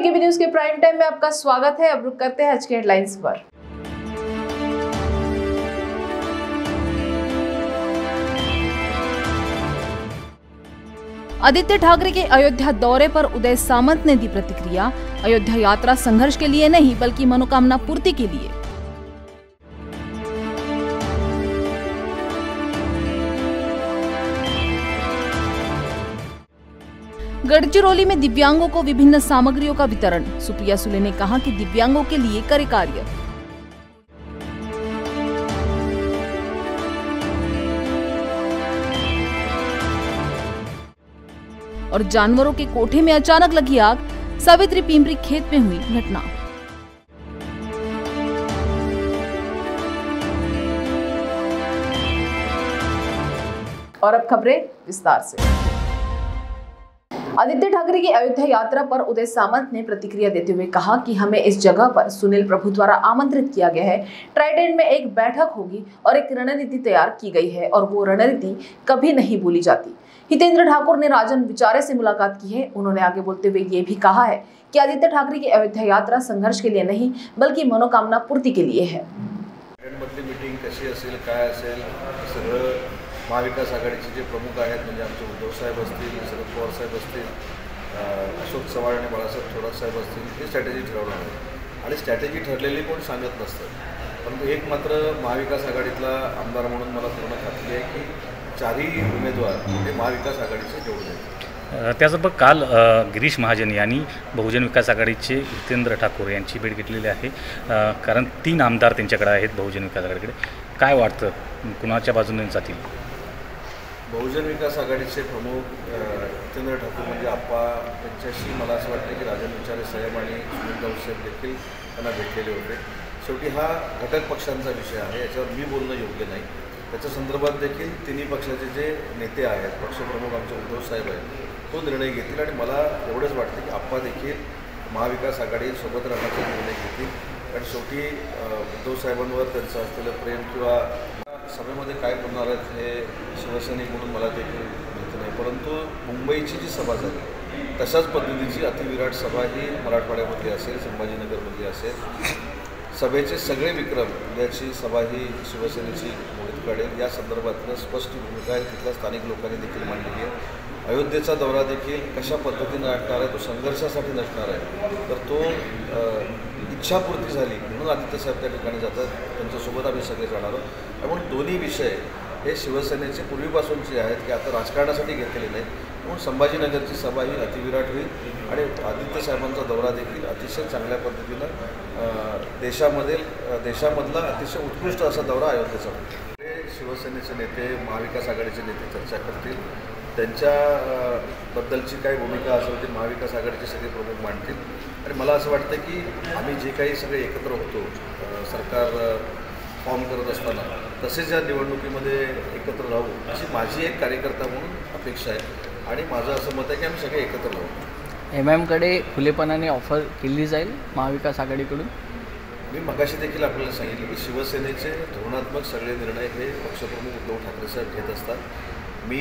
BKB news के prime time में आपका स्वागत है। अब रुक करते हैं आज के हेडलाइंस पर। आदित्य ठाकरे के अयोध्या दौरे पर उदय सामंत ने दी प्रतिक्रिया। अयोध्या यात्रा संघर्ष के लिए नहीं, बल्कि मनोकामना पूर्ति के लिए। गढ़चिरौली में दिव्यांगों को विभिन्न सामग्रियों का वितरण। सुप्रिया सुले ने कहा कि दिव्यांगों के लिए करे कार्य। और जानवरों के कोठे में अचानक लगी आग। सावित्री पिंपरी खेत में हुई घटना। और अब खबरें विस्तार से। आदित्य ठाकरे की अयोध्या यात्रा पर उदय सामंत ने प्रतिक्रिया देते हुए कहा कि हमें इस जगह पर सुनील प्रभु द्वारा आमंत्रित किया गया है। ट्राइडेंट में एक बैठक होगी और एक रणनीति तैयार की गई है और वो रणनीति कभी नहीं भूली जाती। हितेंद्र ठाकुर ने राजन विचारे से मुलाकात की है। उन्होंने आगे बोलते हुए ये भी कहा है कि आदित्य ठाकरे की अयोध्या यात्रा संघर्ष के लिए नहीं, बल्कि मनोकामना पूर्ति के लिए है। मीटिंग कशी महाविकास आघाडीचे जे प्रमुख आहेत म्हणजे आमचे उद्धवसाहेब असतील शरद पवारसाहेब असतील अशोक चव्हाण आणि बाळासाहेब थोरातसाहेब असतील हे स्ट्रॅटेजी ठरवणार आहे आणि स्ट्रॅटेजी ठरलेली कोण सांगत नसतं. परंतु एक मात्र महाविकास आघाडीतला आमदार म्हणून मला पूर्ण खात्री आहे की चारही उमेदवार हे महाविकास आघाडीचे निवडून येतील. अ, त्याचबरोबर काल गिरीश महाजन यांनी बहुजन विकास आघाडीचे हितेंद्र ठाकूर यांची भेट घेतलेली आहे. कारण तीन आमदार त्यांच्याकडे आहेत बहुजन विकास आघाडीकडे. काय वाटतं? कुणाच्या बाजूने जातील? बहुजन विकास आघाडीचे प्रमुख जितेंद्र ठाकूर म्हणजे आप्पा यांच्याशी मला असं वाटतं की राजन विचारे साहेब आणि सुनील राऊत साहेब देखील त्यांना भेटलेले होते. शेवटी हा घटक पक्षांचा विषय आहे याच्यावर मी बोलणं योग्य नाही. त्याच्या संदर्भात देखील तिन्ही पक्षाचे जे नेते आहेत पक्षप्रमुख आमचे उद्धव साहेब आहेत तो निर्णय घेतील आणि मला एवढंच वाटतं की आप्पा देखील महाविकास आघाडीसोबत राहण्याचा निर्णय घेतील. कारण शेवटी उद्धव साहेबांवर त्यांचं असलेलं प्रेम किंवा सभेमध्ये काय बोलणार आहेत हे शिवसैनिक म्हणून मला देखील माहिती नाही. परंतु मुंबईची जी सभा झाली तशाच पद्धतीची अतिविराट सभा ही मराठवाड्यामध्ये असेल संभाजीनगरमध्ये असेल. सभेचे सगळे विक्रम उद्याची सभा ही शिवसेनेची मोडीत काढेल. या संदर्भातलं स्पष्ट भूमिका आहे. तिथल्या स्थानिक लोकांनी देखील मांडलेली आहे. अयोध्येचा दौरा देखील कशा पद्धतीनं असणार आहे तो संघर्षासाठी नसणार आहे तर तो इच्छापूर्ती झाली म्हणून आदित्य साहेब त्या ठिकाणी जातात. त्यांच्यासोबत आम्ही सगळे जाणार आहोत. त्यामुळे दोन्ही विषय हे शिवसेनेचे पूर्वीपासूनचे आहेत की आता राजकारणासाठी घेतलेले नाहीत. म्हणून संभाजीनगरची सभा ही अतिविराट होईल आणि आदित्य साहेबांचा दौरा देखील अतिशय चांगल्या पद्धतीनं देशामधील देशामधला अतिशय उत्कृष्ट असा दौरा अयोध्येचा. हे शिवसेनेचे नेते महाविकास आघाडीचे नेते चर्चा करतील. त्यांच्या बद्दलची काही भूमिका असेल ती महाविकास आघाडीचे सगळे प्रमुख मांडतील. आणि मला असं वाटतं की आम्ही जे काही सगळे एकत्र होतो सरकार फॉर्म करत असताना तसेच या निवडणुकीमध्ये एकत्र राहू अशी माझी एक कार्यकर्ता म्हणून अपेक्षा आहे. आणि माझं असं मत आहे की आम्ही सगळे एकत्र राहू. एम एमकडे खुलेपणाने ऑफर केली जाईल महाविकास आघाडीकडून? मी मगाशी देखील आपल्याला सांगितलं की शिवसेनेचे धोरणात्मक सगळे निर्णय हे पक्षप्रमुख उद्धव ठाकरे साहेब घेत असतात. मी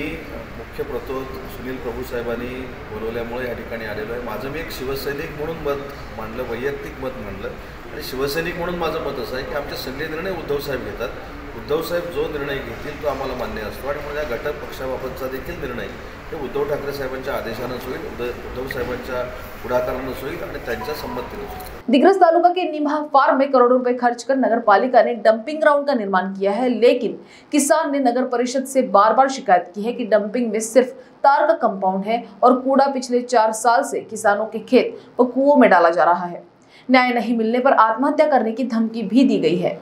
मुख्य प्रतोद सुनील प्रभू साहेबांनी बोलवल्यामुळे या ठिकाणी आलेलो आहे. माझं मी एक शिवसैनिक म्हणून मत मांडलं वैयक्तिक मत मांडलं. आणि शिवसैनिक म्हणून माझं मत असं आहे की आमचे सगळे निर्णय उद्धव साहेब घेतात. उद्धव साहेब जो निर्णय घेतील तो आम्हाला मान्य असतो. आणि माझ्या घटक पक्षाबाबतचा देखील निर्णय हे उद्धव ठाकरे साहेबांच्या आदेशानंच होईल उद्धव उद्धव साहेबांच्या पुढाकारानंच होईल आणि त्यांच्या संमतीनंच होईल दिग्रस तालुका के निम्हा फार्म में करोड़ों रुपए खर्च कर नगर पालिका ने डंपिंग ग्राउंड का निर्माण किया है लेकिन किसान ने नगर परिषद से बार बार शिकायत की है कि डंपिंग में सिर्फ़ तार का कंपाउंड है और कूड़ा पिछले चार साल से किसानों के खेत व कुओं में डाला जा रहा है। न्याय नहीं मिलने पर आत्महत्या करने की धमकी भी दी गई है।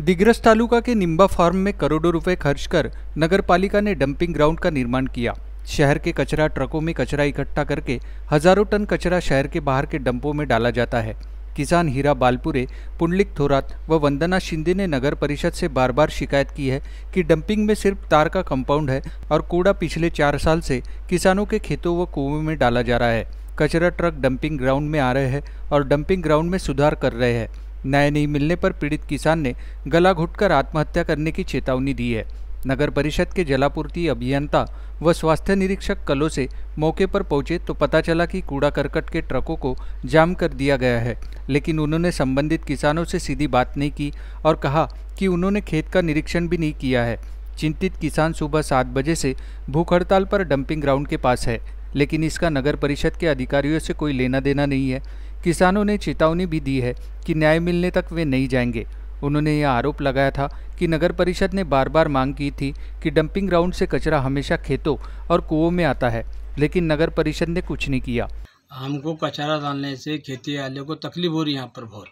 दिग्रस तालुका के निम्बा फार्म में करोड़ों रुपए खर्च कर नगर पालिका ने डंपिंग ग्राउंड का निर्माण किया। शहर के कचरा ट्रकों में कचरा इकट्ठा करके हज़ारों टन कचरा शहर के बाहर के डंपों में डाला जाता है। किसान हीरा बालपुरे, पुंडलिक थोरात व वंदना शिंदे ने नगर परिषद से बार बार शिकायत की है कि डंपिंग में सिर्फ़ तार का कंपाउंड है और कूड़ा पिछले चार साल से किसानों के खेतों व कुओं में डाला जा रहा है। कचरा ट्रक डंपिंग ग्राउंड में आ रहे हैं और डंपिंग ग्राउंड में सुधार कर रहे हैं। न्याय नहीं मिलने पर पीड़ित किसान ने गला घुटकर आत्महत्या करने की चेतावनी दी है। नगर परिषद के जलापूर्ति अभियंता व स्वास्थ्य निरीक्षक कलो से मौके पर पहुँचे तो पता चला कि कूड़ा करकट के ट्रकों को जाम कर दिया गया है, लेकिन उन्होंने संबंधित किसानों से सीधी बात नहीं की और कहा कि उन्होंने खेत का निरीक्षण भी नहीं किया है। चिंतित किसान सुबह सात बजे से भूख हड़ताल पर डंपिंग ग्राउंड के पास है, लेकिन इसका नगर परिषद के अधिकारियों से कोई लेना देना नहीं है। किसानों ने चेतावनी भी दी है कि न्याय मिलने तक वे नहीं जाएँगे। उन्होंने यह आरोप लगाया था कि नगर परिषद ने बार बार मांग की थी कि डंपिंग ग्राउंड से कचरा हमेशा खेतों और कुओं में आता है लेकिन नगर परिषद ने कुछ नहीं किया। हमको कचरा डालने से खेती वाले को तकलीफ़ हो रही है यहाँ पर बहुत।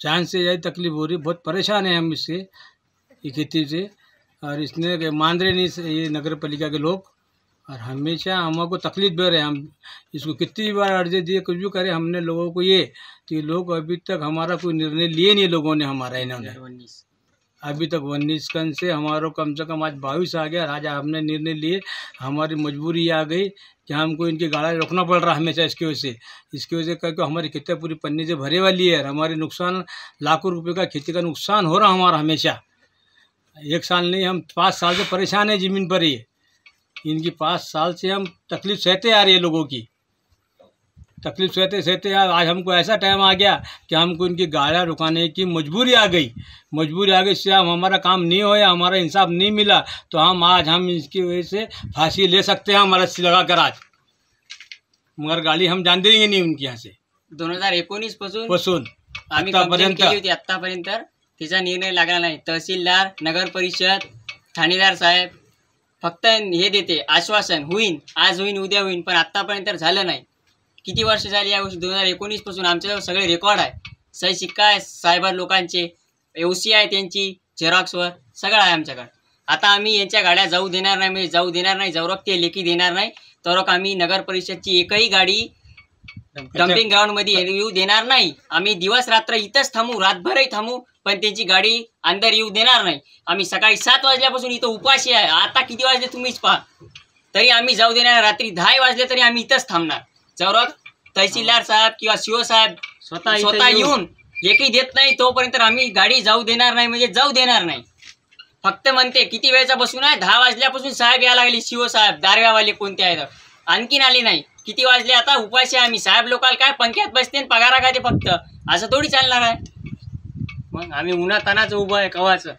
चाँद से यही तकलीफ़ हो रही बहुत परेशान है हम इससे ये खेती से। और इसने मान रहे नहीं ये नगर पालिका के लोग और हमेशा हमको तकलीफ़ दे रहे हैं। हम इसको कितनी बार अर्जी दिए कुछ भी करे हमने लोगों को ये कि लोग अभी तक हमारा कोई निर्णय लिए नहीं लोगों ने हमारा इन्होंने। अभी तक उन्नीस कन से हमारा कम से कम आज बाईस आ गया। आज हमने निर्णय लिए, हमारी मजबूरी आ गई कि हमको इनकी गाड़ा रोकना पड़ रहा है हमेशा इसकी वजह से। इसकी वजह से क्योंकि हमारी खेती पूरी पन्नी से भरे वाली है हमारे नुकसान, लाखों रुपए का खेती का नुकसान हो रहा हमारा हमेशा। एक साल नहीं, हम पाँच साल से परेशान है ज़मीन पर ही। इनकी पाँच साल से हम तकलीफ़ सहते आ रही है लोगों की। तकलीफ़ सहते सहते यार आज हमको ऐसा टाइम आ गया कि हमको इनकी गाड़ियाँ रुकाने की मजबूरी आ गई। मजबूरी आ गई इससे हम हमारा काम नहीं होया हमारा इंसाफ नहीं मिला तो हम आज हम इसकी वजह से फांसी ले सकते हैं हमारा लगा कर आज। मगर गाड़ी हम जान देंगे नहीं उनकी यहाँ से। दोन हज़ार एकोणीस पासून पासून। आत्तापर्यंत. तिचा निर्णय लागला नाही. तहसीलदार नगर परिषद ठाणेदार साहेब फक्त हे देते आश्वासन होईन आज होईन उद्या होईन पण आत्तापर्यंत झालं नाही. किती वर्ष झाली या वर्षी दोन हजार एकोणीसपासून आमच्याजवळ सगळे रेकॉर्ड आहे. सही शिक्का आहे सायबर लोकांचे ओ सी आहे त्यांची झेरॉक्सवर सगळं आहे आमच्याकडे. आता आम्ही यांच्या गाड्या जाऊ देणार नाही म्हणजे जाऊ देणार नाही जवरक ते लेखी देणार नाही तरक आम्ही नगर परिषदची एकही गाडी डम्पिंग ग्राउंडमध्ये येऊ देणार नाही. आम्ही दिवस रात्र इथंच थांबू रातभरही थांबू पण त्यांची गाडी अंदर येऊ देणार नाही. आम्ही सकाळी सात वाजल्यापासून इथं उपाशी आहे. आता किती वाजले तुम्हीच पहा. तरी आम्ही जाऊ देणार रात्री दहा वाजले तरी आम्ही इथंच थांबणार. जवळ तहसीलदार साहेब किंवा शिव साहेब स्वतः स्वतः येऊन. एकही देत नाही तोपर्यंत आम्ही गाडी जाऊ देणार नाही म्हणजे जाऊ देणार नाही. फक्त म्हणते किती वेळचा बसून आहे? दहा वाजल्यापासून साहेब यायला लागले शिव साहेब दारव्यावाले कोणते आहेत? आणखीन आले नाही. किती वाजले आता? उपाशी आम्ही. साहेब लोकांना काय पंख्यात बसते पगारा काय ते फक्त. असं थोडी चालणार आहे. मग आम्ही उन्हा तानाचं उभं आहे कवाचं.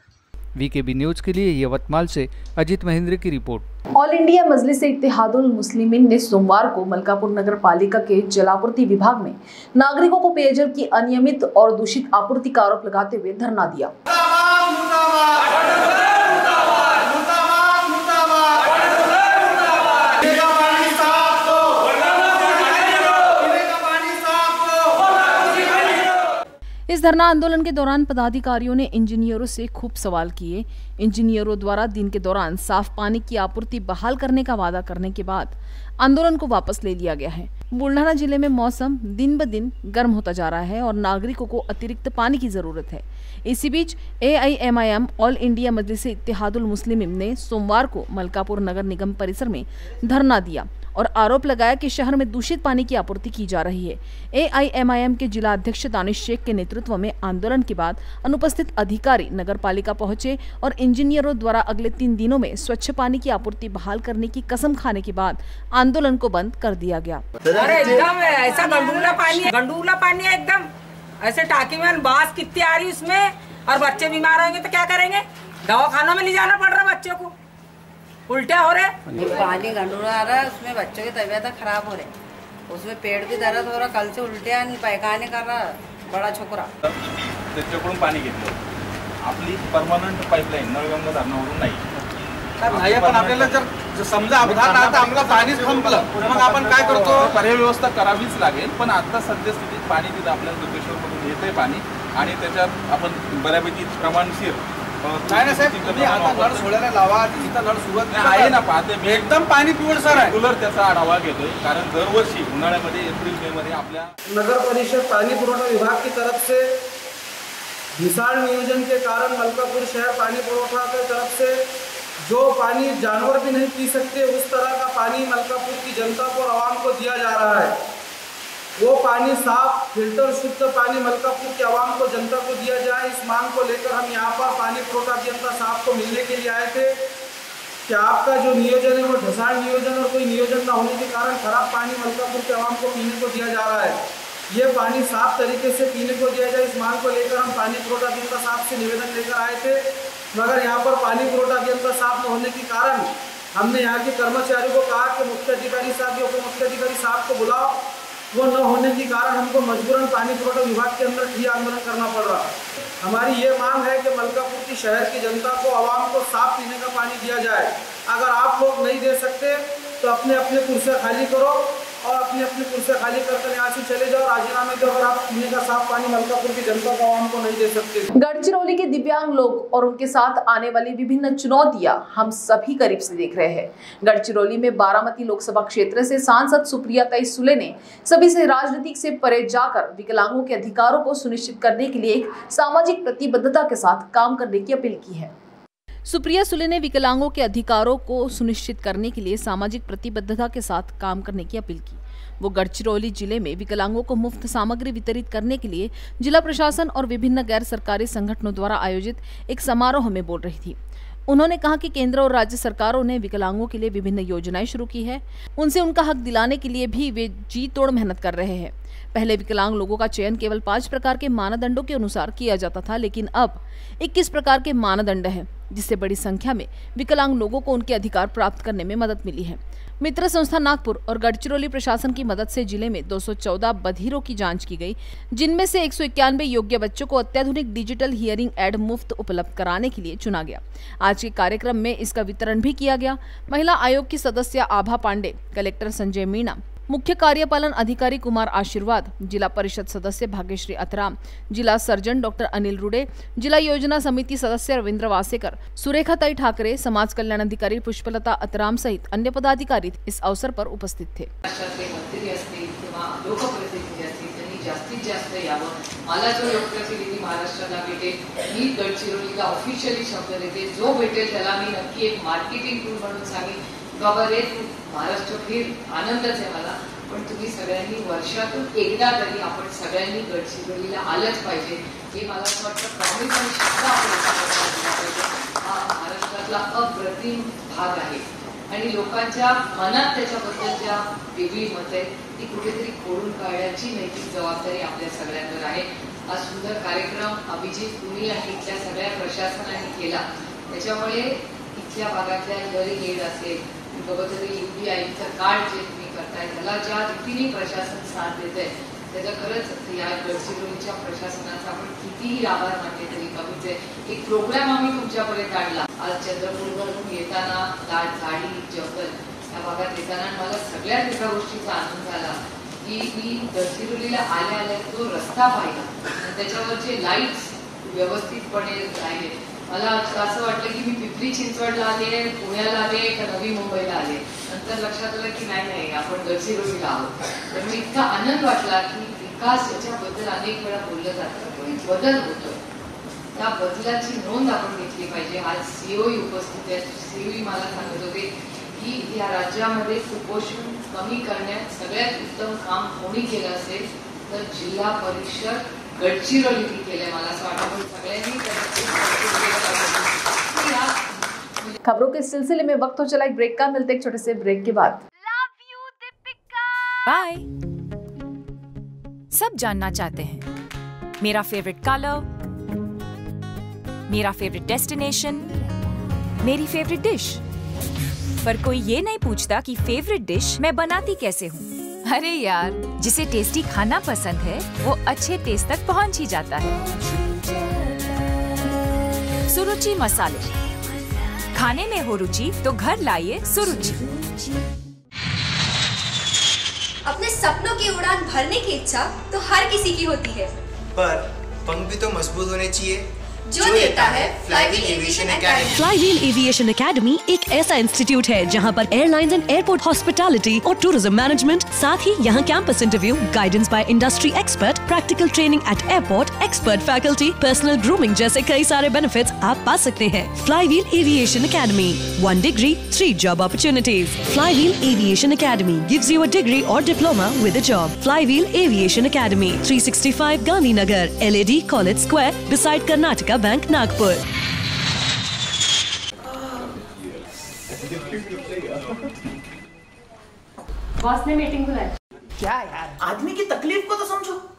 वीकेबी न्यूज़ के लिए यवतमाल से अजित महेंद्र की report. All India Majlis Ittehadul Muslim ने सोमवार को मलकापुर नगर पालिका के जलापूर्ति विभाग में नागरिकों को पेयजल की अनियमित और दूषित आपूर्ति का आरोप लगाते हुए धरना दिया। इस धरना आंदोलन के दौरान पदाधिकारियों ने इंजीनियरों से खूब सवाल किए। इंजीनियरों द्वारा दिन के दौरान साफ़ पानी की आपूर्ति बहाल करने का वादा करने के बाद आंदोलन को वापस ले लिया गया है। बुल्ढाना ज़िले में मौसम दिन ब दिन गर्म होता जा रहा है और नागरिकों को अतिरिक्त पानी की ज़रूरत है। इसी बीच AIMIM all India Majlis Ittehadul Muslim ने सोमवार को मलकापुर नगर निगम परिसर में धरना दिया। और आरोप लगाया कि शहर में दूषित पानी की आपूर्ति की जा रही है। एआईएमआईएम के जिला अध्यक्ष दानिश शेख के नेतृत्व में आंदोलन के बाद अनुपस्थित अधिकारी नगर पालिका पहुँचे और इंजीनियरों द्वारा अगले तीन दिनों में स्वच्छ पानी की आपूर्ति बहाल करने की कसम खाने के बाद आंदोलन को बंद कर दिया गया। अरे एकदम ऐसा गंडूला पानी गंडूला पानी है एकदम। ऐसे टाकी में बाँस कितनी आ रही उसमें? और बच्चे बीमार होंगे तो क्या करेंगे? दवा खानों में ले जाना पड़ रहा बच्चों को। उल्टे हो रहे पानी गंडूरा आ रहा है उसमें बच्चों की तबीयत खराब हो रही उसमें पेट भी दर्द हो रहा कल से उलटे आणि पैखाने कर रहा बड़ा छोकरा। त्याच्याकडून पाणी घेतलं आपली परमनंट पाईपलाईन नळगंगा धरणावरून नाही. पण आपल्याला जर समजा अपघात आता आम्हाला पाणीच संपलं. मग आपण काय करतो? पर्याय व्यवस्था करावीच लागेल पण आता सद्यस्थितीत पाणी तिथं आपल्याला दुर्गेश्वरमधून येते पाणी. आणि त्याच्यात आपण बऱ्यापैकी प्रमाणशीर नाही ना साहेब तुम्ही आता नळ सोडायला लावा तिथं नळ सुरुवात आहे ना पाहते एकदम पाणी पिवळसर आहे. रेग्युलर त्याचा आढावा घेतोय कारण दरवर्षी उन्हाळ्यामध्ये एप्रिल मे मध्ये आपल्या नगर परिषद पानी पुरवठा विभाग की तरफ से विशाल नियोजन के कारण मलकापुर शहर पानी पुरवठा की तरफ से जो पानी जानवर भी नहीं पी सकते उस तरह का पानी मलकापुर की जनता को आवाम को दिया जा रहा है। वो पानी साफ़ फ़िल्टर शुद्ध पानी मलकापुर के आवाम को, जनता को दिया जाए। इस मांग को लेकर हम यहाँ पर पानी पुरोठा अभियंता साहब को मिलने के लिए आए थे। कि आपका जो नियोजन है, वो ढसाड़ नियोजन और कोई नियोजन न होने के कारण खराब पानी मलकापुर के आवाम को पीने को दिया जा रहा है। ये पानी साफ़ तरीके से पीने को दिया जाए। इस मांग को लेकर हम पानी पुरोठा अभियंता साहब से निवेदन लेकर आए थे। मगर यहाँ पर पानी पुरोठा अभियंता साहब न होने के कारण हमने यहाँ के कर्मचारियों को कहा कि मुख्य अधिकारी साहब या उप मुख्य अधिकारी साहब को बुलाओ। वो न होने के कारण हमको मजबूरन पानी पुरोटा विभाग के अंदर ठिया आंदोलन करना पड़ रहा। हमारी ये मांग है कि मलकापुर की शहर की जनता को आवाम को साफ़ पीने का पानी दिया जाए। अगर आप लोग नहीं दे सकते तो अपने अपने कुर्सियाँ खाली करो। और अपनी अपनी कुर्सियाँ खाली करकर यहाँ से चले जाओ। राजीनामे दो अगर आप पीने का साफ़ पानी मलकापुर की जनता को आवाम को नहीं दे सकते। गढ़चिरौली के दिव्यांग लोग और उनके साथ आने वाली विभिन्न चुनौतियाँ हम सभी करीब से देख रहे हैं। गढ़चिरौली में बारामती लोकसभा क्षेत्र से सांसद सुप्रिया तई सुले ने सभी से राजनीतिक से परे जाकर विकलांगों के अधिकारों को सुनिश्चित करने के लिए एक सामाजिक प्रतिबद्धता के साथ काम करने की अपील की है। सुप्रिया सुले ने विकलांगों के अधिकारों को सुनिश्चित करने के लिए सामाजिक प्रतिबद्धता के साथ काम करने की अपील की। वो गढ़चिरौली ज़िले में विकलांगों को मुफ़्त सामग्री वितरित करने के लिए जिला प्रशासन और विभिन्न गैर सरकारी संगठनों द्वारा आयोजित एक समारोह में बोल रही थी। उन्होंने कहा कि केंद्र और राज्य सरकारों ने विकलांगों के लिए विभिन्न योजनाएँ शुरू की है। उनसे उनका हक दिलाने के लिए भी वे जी तोड़ मेहनत कर रहे हैं। पहले विकलांग लोगों का चयन केवल पाँच प्रकार के मानदंडों के अनुसार किया जाता था, लेकिन अब 21 प्रकार के मानदंड हैं, जिससे बड़ी संख्या में विकलांग लोगों को उनके अधिकार प्राप्त करने में मदद मिली है। मित्र संस्था नागपुर और गढ़चिरौली प्रशासन की मदद से ज़िले में 214 बधिरों की जाँच की गई, जिनमें से एक सौ इक्यानवे योग्य बच्चों को अत्याधुनिक डिजिटल हियरिंग एड मुफ़्त उपलब्ध कराने के लिए चुना गया। आज के कार्यक्रम में इसका वितरण भी किया गया। महिला आयोग की सदस्य आभा पांडे, कलेक्टर संजय मीणा मुख्य कार्यपालन अधिकारी कुमार आशीर्वाद, जिला परिषद सदस्य भाग्यश्री अतराम, जिला सर्जन डॉक्टर अनिल रुडे, जिला योजना समिति सदस्य रविंद्र वासेकर सुरेखाताई ठाकरे, समाज कल्याण अधिकारी पुष्पलता अतराम सहित अन्य पदाधिकारी इस अवसर पर उपस्थित थे। ऑफिशियली शब्द देते. जो भेटेल मी नक्की एक मार्केटिंग टूल बाबा रे तू महाराष्ट्र फिर आनंदच आहे मला पण तुम्ही सगळ्यांनी वर्षातून एकदा तरी आपण सगळ्यांनी गडचिरोलीला आलंच पाहिजे. हे मला असं वाटतं प्रॉमिस आणि शब्द आपण हा महाराष्ट्रातला अप्रतिम भाग आहे. आणि लोकांच्या मनात त्याच्याबद्दल ज्या वेगळी मत आहे ती कुठेतरी खोडून काढण्याची नैतिक जबाबदारी आपल्या सगळ्यांवर आहे. हा सुंदर कार्यक्रम अभिजित तुम्ही आणि इथल्या सगळ्या प्रशासनाने केला. त्याच्यामुळे इथल्या भागातल्या जरी एड असेल बघतरी युपीआयचं कार्ड जे तुम्ही करताय त्याला ज्या रीतीने प्रशासन साथ देत आहे त्याचा खरंच या गडचिरोलीच्या प्रशासनाचा आपण कितीही आभार मानले तरी कमीच एक प्रोग्राम आम्ही तुमच्यापर्यंत आणला. आज चंद्रपूरवरून येताना दाट झाडी जंगल या भागात येताना मला सगळ्यात एका गोष्टीचा आनंद झाला की मी गडचिरोलीला आल्या आल्या तो रस्ता पाहिला. आणि त्याच्यावरचे लाईट्स व्यवस्थितपणे राहिले मला असं वाटलं की मी पिपरी चिंचवडला आले पुण्याला आले का नवी मुंबईला आले नंतर लक्षात आलं की नाही नाही आपण गडचिरोलीला आहोत. तर मी इतका आनंद वाटला की विकास याच्याबद्दल अनेक वेळा बोललं जातं. बदल होतो. त्या बदलाची नोंद आपण घेतली पाहिजे. आज सीओई उपस्थित आहे सीओई मला सांगत होते की या राज्यामध्ये कुपोषण कमी करण्यात सगळ्यात उत्तम काम कोणी केलं असेल तर जिल्हा परिषद गडचिरोली केले मला असं वाटतं. सगळ्यांनी खबरों के सिलसिले में वक्त हो चला एक ब्रेक का. मिलते एक छोटे से ब्रेक के बाद. बाय सब जानना चाहते हैं. मेरा फेवरेट कलर मेरा फेवरेट डेस्टिनेशन मेरी फेवरेट डिश पर कोई ये नहीं पूछता कि फेवरेट डिश मैं बनाती कैसे हूँ? अरे यार जिसे टेस्टी खाना पसंद है वो अच्छे टेस्ट तक पहुँच ही जाता है। सुरुचि मसाले। खाने में हो रुचि तो घर लाइए सुरुचि। अपने सपनों की उड़ान भरने की इच्छा तो हर किसी की होती है। पर पंख भी तो मज़बूत होने चाहिए। जो देता है Flywheel aviation academy Flywheel aviation academy एक ऐसा इंस्टीट्यूट है जहाँ पर एयरलाइंस एंड एयरपोर्ट हॉस्पिटैलिटी और टूरिज़्म मैनेजमेंट साथ ही यहाँ campus interview guidance by industry expert practical training at airport expert faculty personal grooming जैसे कई सारे बेनिफिट्स आप पा सकते हैं। Flywheel aviation academy one degree three job opportunities Flywheel aviation academy gives you a degree और diploma with a job Flywheel aviation academy three sixty five Gandhi 365 Gandhinagar LAD college square beside Karnataka bank Nagpur boss ने meeting बुलाई। क्या यार? आदमी की तकलीफ़ को तो समझो।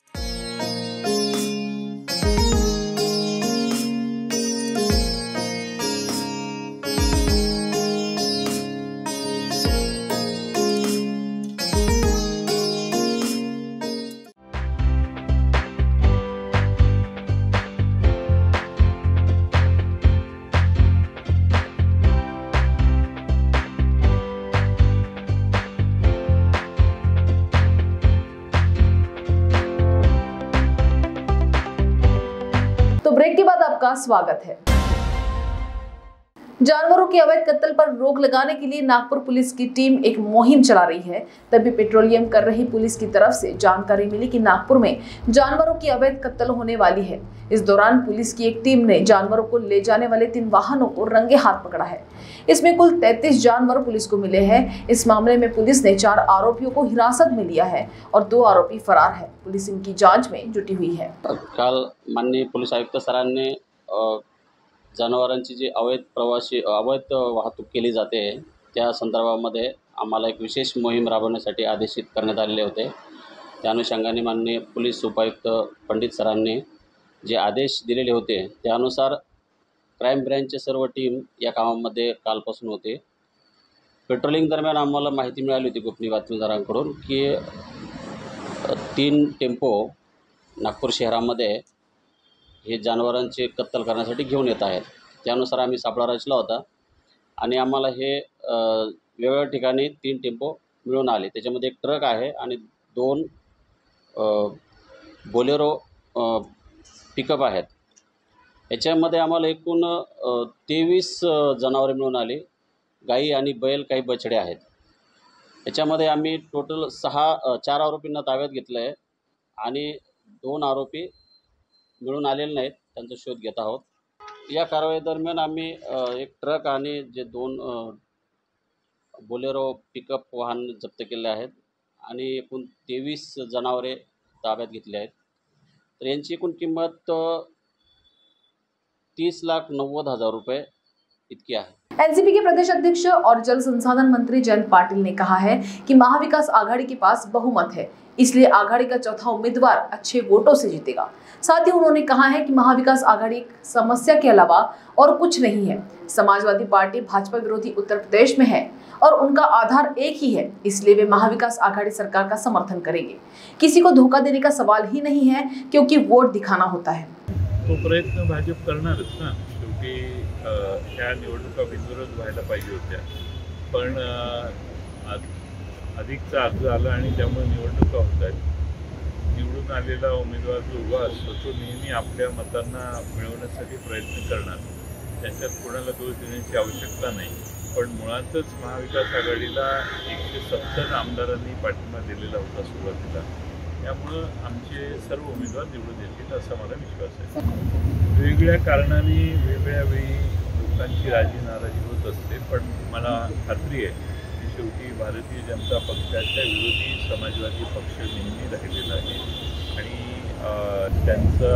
स्वागत है। जानवरों के अवैध कत्ल पर रोक लगाने के लिए नागपुर पुलिस की टीम एक मुहिम चला रही है। तभी पेट्रोलियम कर रही पुलिस की तरफ़ से जानकारी मिली कि नागपुर में जानवरों की अवैध कत्ल होने वाली है। इस दौरान पुलिस की एक टीम ने जानवरों को ले जाने वाले तीन वाहनों को रंगे हाथ पकड़ा है। इसमें कुल 33 जानवर पुलिस को मिले हैं। इस मामले में पुलिस ने चार आरोपियों को हिरासत में लिया है और दो आरोपी फरार है। पुलिस इनकी जाँच में जुटी हुई है। काल माननीय पोलीस आयुक्त सरांनी अ, जनावरांची जी अवैध प्रवासी अवैध वाहतूक केली जाते त्या संदर्भामध्ये आम्हाला एक विशेष मोहीम राबवण्यासाठी आदेशित करण्यात आलेले होते. त्या अनुषंगाने माननीय पोलीस उपायुक्त पंडित सरांनी जे आदेश दिलेले होते त्यानुसार क्राईम ब्रँचचे सर्व टीम या कामामध्ये कालपासून होते. पेट्रोलिंग दरम्यान आम्हाला माहिती मिळाली होती गोपनीय बातमीदारांकडून की तीन टेम्पो नागपूर शहरामध्ये हे जनावरांचे कत्तल करण्यासाठी घेऊन येत आहेत. त्यानुसार आम्ही सापळा रचला होता. आणि आम्हाला हे वेगवेगळ्या ठिकाणी तीन टेम्पो मिळून आले. त्याच्यामध्ये एक ट्रक आहे आणि दोन बोलेरो पिकअप आहेत. याच्यामध्ये आम्हाला एकूण तेवीस जनावरे मिळून आली. गाई आणि बैल काही बछडे आहेत. याच्यामध्ये आम्ही टोटल सहा चार आरोपींना ताब्यात घेतलं आहे आणि दोन आरोपी मिळून आलेले नाहीत त्यांचा शोध घेत आहोत. या कारवाई दरम्यान आम्ही एक ट्रक आणि जे दोन बोलेरो पिकअप वाहन जप्त केले आहेत आणि एकूण तेवीस जनावरे ताब्यात घेतली आहेत. तर यांची एकूण किंमत तीस लाख नव्वद हजार रुपये इतकी आहे. एनसीपी के प्रदेश अध्यक्ष और जल संसाधन मंत्री जयंत पाटिल ने कहा है कि महाविकास आघाड़ी के पास बहुमत है। इसलिए आघाड़ी का चौथा उम्मीदवार अच्छे वोटों से जीतेगा। साथ ही उन्होंने कहा है कि महाविकास आघाड़ी समस्या के अलावा और कुछ नहीं है। समाजवादी पार्टी भाजपा विरोधी उत्तर प्रदेश में है और उनका आधार एक ही है, इसलिए वे महाविकास आघाड़ी सरकार का समर्थन करेंगे। किसी को धोखा देने का सवाल ही नहीं है, क्योंकि वोट दिखाना होता है। तो प्रयत्न भाजप करणारच ना अधिकचा अर्ज आला आणि त्यामुळे निवडणुका होत आहेत. निवडून आलेला उमेदवार जो उभा असतो तो नेहमी आपल्या मतांना मिळवण्यासाठी प्रयत्न करणार. त्याच्यात कोणाला दोष देण्याची आवश्यकता नाही. पण मुळातच महाविकास आघाडीला एकशे सत्तर आमदारांनी पाठिंबा दिलेला होता सुरुवातीला. त्यामुळं आमचे सर्व उमेदवार निवडून येतील असा मला विश्वास आहे. वेगवेगळ्या कारणाने वेगवेगळ्या वेळी लोकांची राजी नाराजी होत असते पण मला खात्री आहे शेवटी भारतीय जनता पक्षाच्या विरोधी समाजवादी पक्ष नेहमी राहिलेला आहे. आणि त्यांचा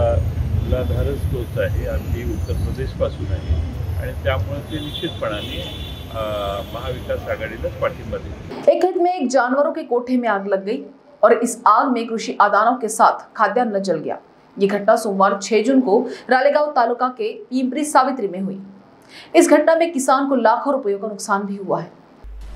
मूलाधारच उत्तर प्रदेशपासून आहे. आणि त्यामुळे महाविकास आघाडीलाच पाठिंबा देतील. एक खेत में एक जानवरों के कोठे में आग लग गई और इस आग में कृषि आदानों के साथ खाद्यान्न जल गया। ये घटना सोमवार 6 जून को रालेगांव तालुका के पिंपरी सावित्री में हुई। इस घटना में किसान को लाखों रुपयों का नुकसान भी हुआ है।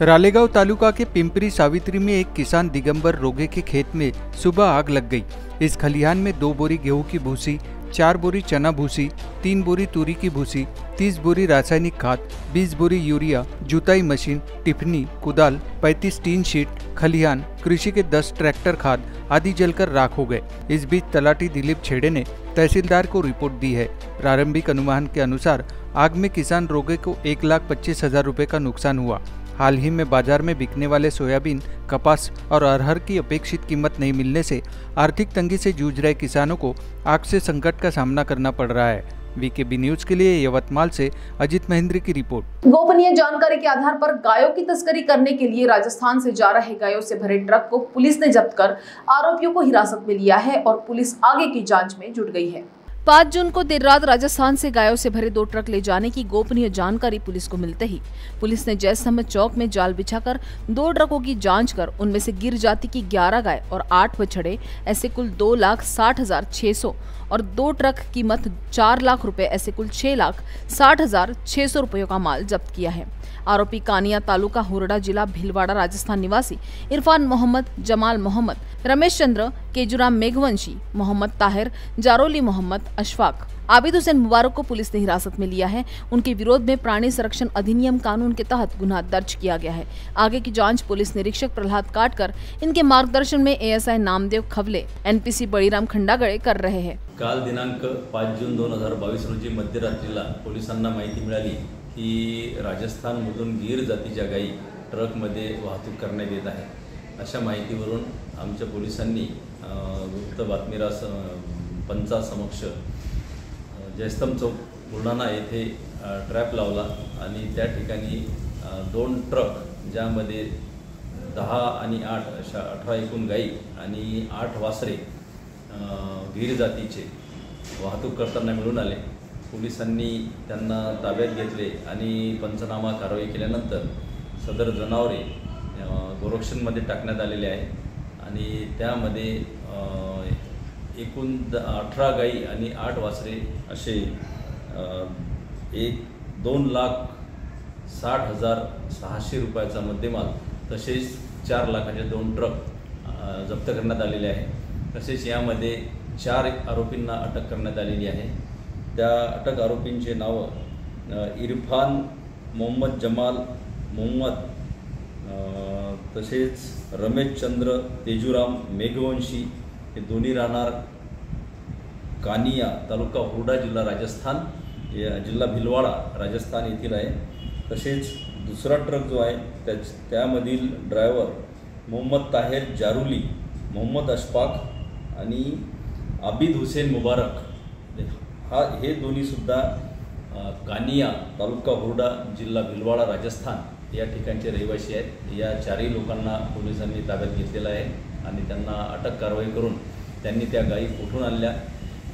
रालेगांव तालुका के पिंपरी सावित्री में एक किसान दिगंबर रोगे के खेत में सुबह आग लग गई। इस खलिहान में दो बोरी गेहूँ की भूसी, चार बोरी चना भूसी, तीन बोरी तूरी की भूसी, तीस बोरी रासायनिक खाद, बीस बोरी यूरिया, जुताई मशीन, टिफनी, कुदाल, पैंतीस टीन शीट, खलिहान, कृषि के दस ट्रैक्टर खाद आदि जलकर राख हो गए। इस बीच तलाटी दिलीप छेड़े ने तहसीलदार को रिपोर्ट दी है। प्रारंभिक अनुमान के अनुसार, आग में किसान रोगे को एक लाख पच्चीस हज़ार रूपए का नुकसान हुआ। हाल ही में बाज़ार में बिकने वाले सोयाबीन, कपास और अरहर की अपेक्षित कीमत नहीं मिलने से आर्थिक तंगी से जूझ रहे किसानों को आग से संकट का सामना करना पड़ रहा है। वीकेबी न्यूज़ के लिए यवतमाल से अजित महेंद्र की रिपोर्ट। गोपनीय जानकारी के आधार पर गायों की तस्करी करने के लिए राजस्थान से जा रहे गायों से भरे ट्रक को पुलिस ने जब्त कर आरोपियों को हिरासत में लिया है और पुलिस आगे की जाँच में जुट गई है। पाँच जून को देर रात राजस्थान से गायों से भरे दो ट्रक ले जाने की गोपनीय जानकारी पुलिस को मिलते ही पुलिस ने जयसमत चौक में जाल बिछाकर दो ट्रकों की जाँच कर उनमें से गिर जाति की 11 गाय और आठ बछड़े, ऐसे कुल दो लाख साठ हज़ार छह सौ और दो ट्रक कीमत चार लाख रुपए, ऐसे कुल छह लाख साठ हज़ार छह सौ रुपयों का माल जब्त किया है। आरोपी कानिया तालुका हुरडा जिला भीलवाड़ा राजस्थान निवासी इरफान मोहम्मद जमाल मोहम्मद, रमेश चंद्र, केजुराम मेघवंशी मोहम्मद ताहिर, जारोली मोहम्मद अशफाक। आबिद हुसैन मुबारक को पुलिस ने हिरासत में लिया है। उनके विरोध में प्राणी संरक्षण अधिनियम कानून के तहत गुना दर्ज किया गया है। आगे की जाँच पुलिस निरीक्षक प्रहलाद काटकर इनके मार्गदर्शन में एएसआई नामदेव खवले, एनपीसी बळीराम खंडागळे कर रहे हैं। काल दिनांक पाच जून दोन हज़ार बावीस रोजी मध्यरात्रीला पोलिसांना माहिती मिळाली की राजस्थानमधून गीर जातीच्या गायी ट्रकमध्ये वाहतूक करण्यात येत आहे. अशा माहितीवरून आमच्या पोलिसांनी गुप्त बातमीरास पंचासमक्ष जयस्तंभ चौक बुलढाणा येथे ट्रॅप लावला आणि त्या ठिकाणी दोन ट्रक ज्यामध्ये दहा आणि आठ अशा अठरा एकूण गाई आणि आठ वासरे गीर जातीचे वाहतूक करताना मिळून आले. पोलिसांनी त्यांना ताब्यात घेतले आणि पंचनामा कारवाई केल्यानंतर सदर जनावरे गोरक्षणमध्ये टाकण्यात आलेले आहे. आणि त्यामध्ये एकूण द अठरा गाई आणि आठ वासरे असे एक दोन लाख साठ हजार सहाशे रुपयाचा मुद्देमाल तसेच चार लाखाचे दोन ट्रक जप्त करण्यात आलेले आहे. तसेच यामध्ये चार आरोपींना अटक करण्यात आलेली आहे. त्या अटक आरोपींचे नावं इरफान मोहम्मद जमाल मोहम्मद तसेच रमेशचंद्र तेजुराम मेघवंशी हे दोन्ही राहणार कानिया तालुका हुरडा जिल्हा राजस्थान जिल्हा भिलवाडा राजस्थान येथील आहे. तसेच दुसरा ट्रक जो आहे त्याच त्यामधील ड्रायव्हर मोहम्मद ताहेर जारुली मोहम्मद अशफाक आणि आबिद हुसेन मुबारक हा हे दोन्हीसुद्धा कानिया तालुका हुरडा जिल्हा भिलवाडा राजस्थान या ठिकाणचे रहिवासी आहेत. या चारही लोकांना पोलिसांनी ताब्यात घेतलेला आहे आणि त्यांना अटक कारवाई करून त्यांनी त्या गायी कुठून आणल्या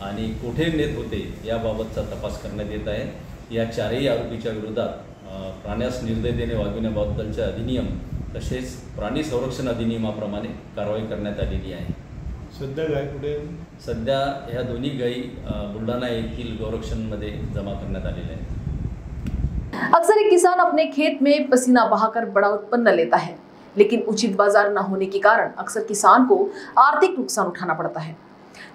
आणि कुठे नेत होते याबाबतचा तपास करण्यात येत आहे. या चारही आरोपीच्या विरोधात प्राण्यास निर्दयतेने वागविण्याबद्दलचे अधिनियम तसेच प्राणी संरक्षण अधिनियमाप्रमाणे कारवाई करण्यात आलेली आहे. सध्या गाय कुठे सध्या ह्या दोन्ही गायी बुलढाणा येथील गौरक्षणमध्ये जमा करण्यात आलेल्या आहेत. अक्सर एक किसान अपने खेत में पसीना बहाकर बड़ा उत्पन्न लेता है लेकिन उचित बाज़ार न होने के कारण अक्सर किसान को आर्थिक नुकसान उठाना पड़ता है।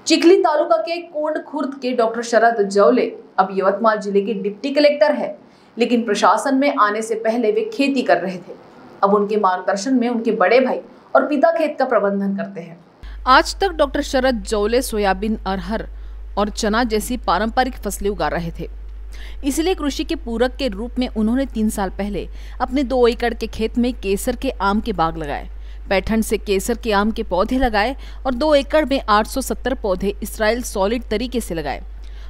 चिखली तालुका के कोंड खुर्द के डॉक्टर शरद जौले अब यवतमाल ज़िले के डिप्टी कलेक्टर है। लेकिन प्रशासन में आने से पहले वे खेती कर रहे थे। अब उनके मार्गदर्शन में उनके बड़े भाई और पिता खेत का प्रबंधन करते हैं। आज तक डॉक्टर शरद जौले सोयाबीन, अरहर और चना जैसी पारंपरिक फ़सलें उगा रहे थे। इसलिए कृषि के पूरक के रूप में उन्होंने तीन साल पहले अपने दो एकड़ के खेत में केसर के आम के बाग लगाए पैठन से केसर के आम के पौधे लगाए और दो एकड़ में 870 पौधे इसराइल सॉलिड तरीके से लगाए।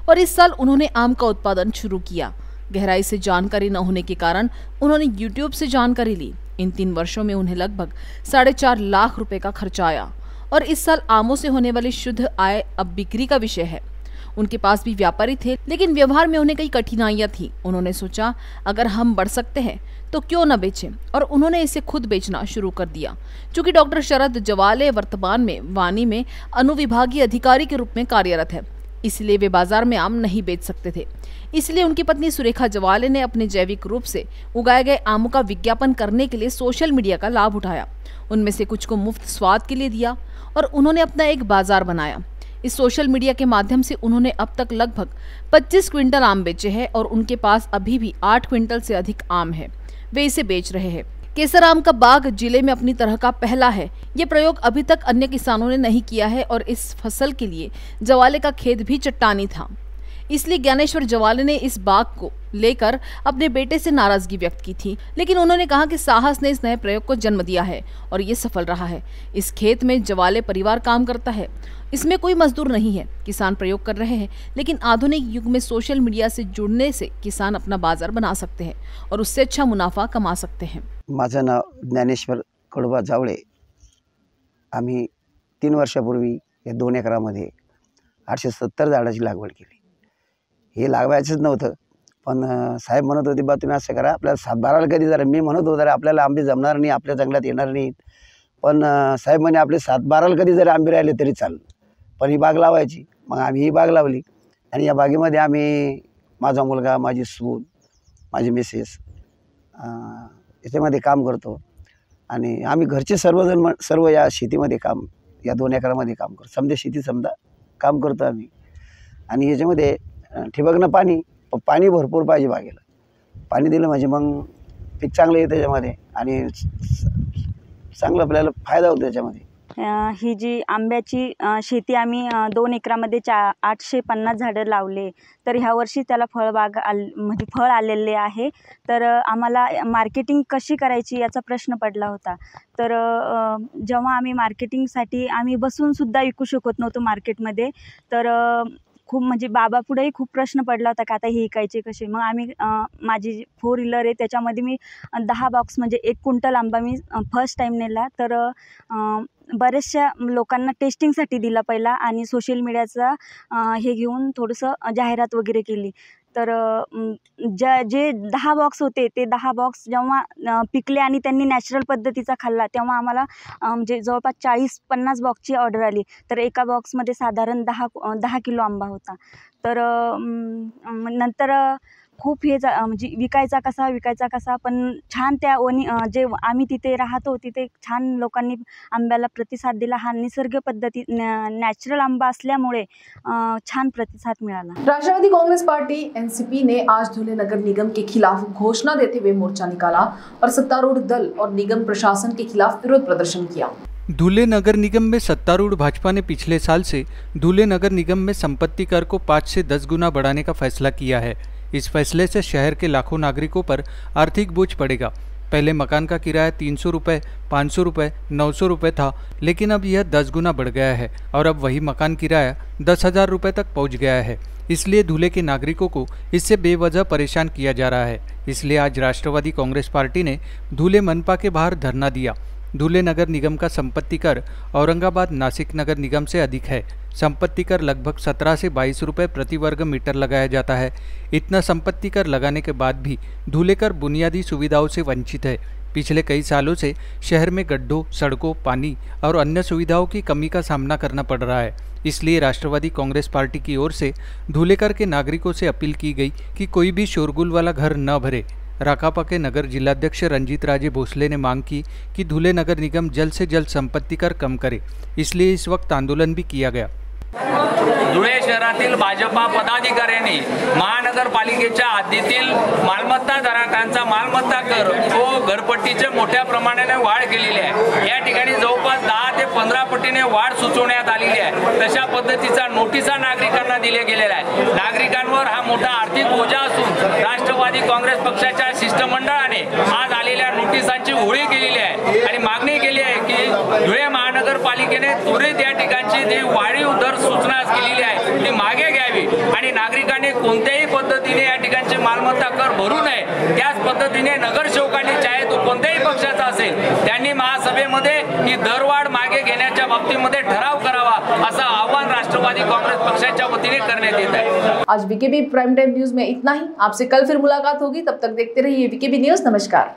और इस साल उन्होंने आम का उत्पादन शुरू किया। गहराई से जानकारी न होने के कारण उन्होंने यूट्यूब से जानकारी ली। इन तीन वर्षों में उन्हें लगभग साढ़े चार लाख रुपए का खर्चा आया। और इस साल आमों से होने वाली शुद्ध आय अब बिक्री का विषय है। उनके पास भी व्यापारी थे, लेकिन व्यवहार में उन्हें कई कठिनाइयाँ थी। उन्होंने सोचा, अगर हम बढ़ सकते हैं तो क्यों न बेचें? और उन्होंने इसे खुद बेचना शुरू कर दिया। क्योंकि डॉक्टर शरद जवाले वर्तमान में वानी में अनुविभागीय अधिकारी के रूप में कार्यरत है, इसलिए वे बाज़ार में आम नहीं बेच सकते थे। इसलिए उनकी पत्नी सुरेखा जवाले ने अपने जैविक रूप से उगाए गए आमों का विज्ञापन करने के लिए सोशल मीडिया का लाभ उठाया। उनमें से कुछ को मुफ़्त स्वाद के लिए दिया और उन्होंने अपना एक बाज़ार बनाया। इस सोशल मीडिया के माध्यम से उन्होंने अब तक लगभग 25 क्विंटल आम बेचे हैं और उनके पास अभी भी 8 क्विंटल से अधिक आम है। वे इसे बेच रहे हैं। केसर आम का बाग ज़िले में अपनी तरह का पहला है। ये प्रयोग अभी तक अन्य किसानों ने नहीं किया है और इस फ़सल के लिए जवाले का खेत भी चट्टानी था। इसलिए ज्ञानेश्वर जवाले ने इस बाग को लेकर अपने बेटे से नाराज़गी व्यक्त की थी। लेकिन उन्होंने कहा कि साहस ने इस नए प्रयोग को जन्म दिया है और ये सफल रहा है। इस खेत में जवाले परिवार काम करता है। इसमें कोई मजदूर नहीं है। किसान प्रयोग कर रहे हैं, लेकिन आधुनिक युग में सोशल मीडिया से जुड़ने से किसान अपना बाज़ार बना सकते हैं और उससे अच्छा मुनाफा कमा सकते हैं। माझं नाव ज्ञानेश्वर कडवा जावळे। आम्ही तीन वर्षापूर्वी या दोन एकरामध्ये आठशे सत्तर झाडाची लागवड केली. हे लागवायचंच नव्हतं. पण साहेब म्हणत होते बा तुम्ही असं करा आपल्याला सातबाराला कधी जरा मी म्हणत होतो आपल्याला आंबे जमणार नाही आपल्या जंगलात येणार नाहीत. पण साहेब म्हणे आपले सातबाराला कधी जरी आंबे राहिले तरी चालेल. पण ही बाग लावायची. मग आम्ही ही बाग लावली. आणि या बागेमध्ये आम्ही माझा मुलगा माझी सून माझी मिसेस याच्यामध्ये काम करतो. आणि आम्ही घरचे सर्वजण म- सर्व या शेतीमध्ये काम या दोन एकरामध्ये काम करतो. समजा शेती समजा काम करतो आम्ही. आणि याच्यामध्ये ठिबकनं पाणी प- पाणी भरपूर पाहिजे बागेला. पाणी दिलं म्हणजे मग पीक चांगलं येतं त्याच्यामध्ये आणि चांगलं आपल्याला फायदा होतो त्याच्यामध्ये. ही जी आंब्याची शेती आम्ही दोन एकरामध्ये चा आठशे पन्नास झाडं लावले. तर ह्या वर्षी त्याला फळबाग आल म्हणजे फळ आलेले आहे. तर आम्हाला मार्केटिंग कशी करायची याचा प्रश्न पडला होता. तर जेव्हा आम्ही मार्केटिंगसाठी आम्ही बसूनसुद्धा विकू शकत नव्हतो मार्केटमध्ये. तर खूप म्हणजे बाबापुढेही खूप प्रश्न पडला होता का आता हे ऐकायचे कसे? मग आम्ही माझी जी फोर व्हीलर आहे त्याच्यामध्ये मी दहा बॉक्स म्हणजे एक क्विंटल आंबा मी फर्स्ट टाईम नेला. तर बऱ्याचशा लोकांना टेस्टिंगसाठी दिला पहिला आणि सोशल मीडियाचा हे घेऊन थोडंसं जाहिरात वगैरे केली. तर ज्या जे दहा बॉक्स होते ते दहा बॉक्स जेव्हा पिकले आणि त्यांनी नॅचरल पद्धतीचा खाल्ला तेव्हा आम्हाला म्हणजे जवळपास चाळीस पन्नास बॉक्सची ऑर्डर आली. तर एका बॉक्समध्ये साधारण दहा दहा किलो आंबा होता. तर नंतर खूप हे जा म्हणजे विकायचा कसा विकायचा कसा पण छान त्या वनी जे आम्ही तिथे राहतो तिथे छान लोकांनी आंब्याला प्रतिसाद दिला. हा निसर्ग पद्धती नॅचरल आंबा असल्यामुळे छान प्रतिसाद मिळाला. राष्ट्रवादी कांग्रेस पार्टी एनसीपी ने आज धुले नगर निगम के खिलाफ घोषणा देते हुए मोर्चा निकाला और सत्तारूढ़ दल और निगम प्रशासन के खिलाफ विरोध प्रदर्शन किया। धुले नगर निगम में सत्तारूढ़ भाजपा ने पिछले साल से धुले नगर निगम में संपत्ति कर को पाँच से दस गुना बढ़ाने का फैसला किया है। इस फैसले से शहर के लाखों नागरिकों पर आर्थिक बोझ पड़ेगा। पहले मकान का किराया तीन सौ रुपये पाँच सौ रुपये नौ सौ रुपये था, लेकिन अब यह दस गुना बढ़ गया है और अब वही मकान किराया दस हज़ार रुपये तक पहुँच गया है। इसलिए धुले के नागरिकों को इससे बेवजह परेशान किया जा रहा है। इसलिए आज राष्ट्रवादी कांग्रेस पार्टी ने धुले मनपा के बाहर धरना दिया। धुले नगर निगम का संपत्ति कर औरंगाबाद नासिक नगर निगम से अधिक है। संपत्ति कर लगभग 17 से 22 रुपए प्रति वर्ग मीटर लगाया जाता है। इतना संपत्ति कर लगाने के बाद भी धुले कर बुनियादी सुविधाओं से वंचित है। पिछले कई सालों से शहर में गड्ढों, सड़कों, पानी और अन्य सुविधाओं की कमी का सामना करना पड़ रहा है। इसलिए राष्ट्रवादी कांग्रेस पार्टी की ओर से धुलेकर के नागरिकों से अपील की गई कि कोई भी शोरगुल वाला घर न भरे। राकापा के नगर जिलाध्यक्ष रंजीत राजे भोसले ने मांग की कि धुले नगर निगम जल्द से जल्द संपत्ति कर कम करे, इसलिए इस वक्त आंदोलन भी किया गया। धुळे शहरातील भाजपा पदाधिकाऱ्यांनी महानगरपालिकेच्या हद्दीतील मालमत्ता धारकांचा मालमत्ता कर तो घरपट्टीचे मोठ्या प्रमाणाने वाढ केलेली आहे. या ठिकाणी जवळपास दहा ते पंधरा पटीने वाढ सुचवण्यात आलेली आहे. तशा पद्धतीचा नोटिसा नागरिकांना दिल्या गेलेल्या आहे नागरिकांवर हा मोठा आर्थिक ओझा असून राष्ट्रवादी काँग्रेस पक्षाच्या शिष्टमंडळाने आज आलेल्या नोटिसांची होळी केलेली आहे. आणि मागणी केली आहे की धुळे महानगरपालिकेने त्वरित या ठिकाणची जी वाढीव दर सूचना केलेली आहे ती मागे घ्यावी. आणि नागरिकांनी कोणत्याही पद्धतीने या ठिकाणची मालमत्ता कर भरू नये त्याच पद्धतीने नगरसेवकांनी चाहे तो कोणत्याही पक्षाचा असेल त्यांनी महासभेमध्ये ही दरवाढ मागे घेण्याच्या बाबतीमध्ये ठराव करावा असं आव्हान राष्ट्रवादी काँग्रेस पक्षाच्या वतीने करण्यात येत आहे. आज वीकेबी प्राइम टाइम न्यूज में इतना ही। आपसे कल फिर मुलाकात होगी तब तक देखते रहिए वीकेबी न्यूज नमस्कार।